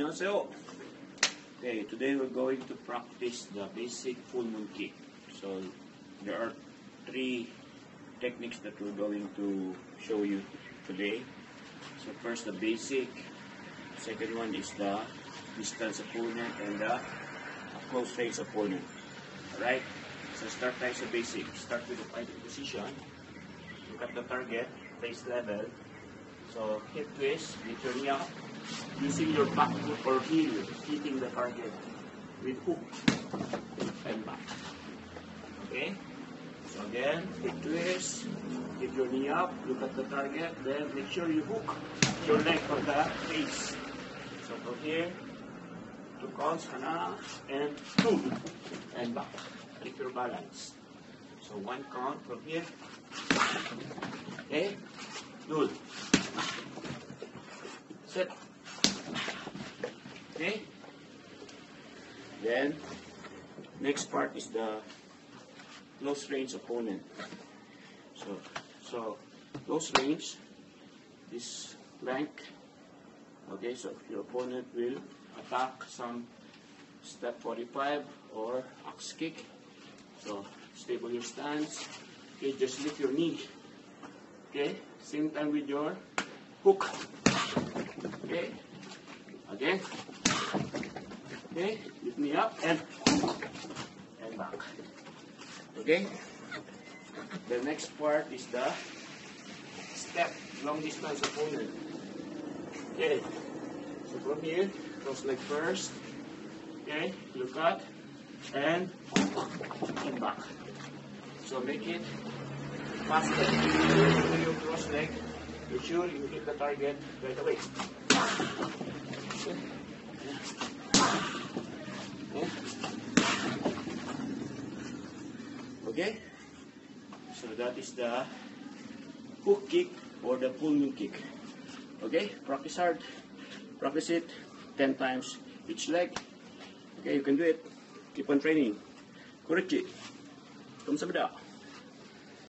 안녕하세요. Okay, today we're going to practice the basic full moon kick. So there are three techniques that we're going to show you today. So first the basic, second one is the distance opponent and the close range opponent. Alright? So start tayo sa basic. Start with the fighting position. Look at the target, face level. So hip twist, lift your knee up, using your back foot or heel, hitting the target with hook and back. Okay? So again, hip twist, keep your knee up, look at the target, then make sure you hook your leg for the face. So from here, two counts, and two, and back. Keep your balance. So one count from here. Okay? Good. Sit. Okay? Then, next part is the close range opponent. So, so close range is flank. Okay, so your opponent will attack some step 45 or axe kick. So, stable your stance. Okay, just lift your knee. Okay, same time with your hook. Okay, again. Okay, lift me up and and back. Okay, the next part is the step, long distance opponent. Okay, so from here, cross leg first. Okay, look at and and back. So make it faster. Do your cross leg. Make sure you hit the target right away. Okay. Okay. So that is the hook kick or the moon kick. Okay, practice hard. Practice it 10 times each leg. Okay, you can do it. Keep on training. Kurichi. Kamsahamnida.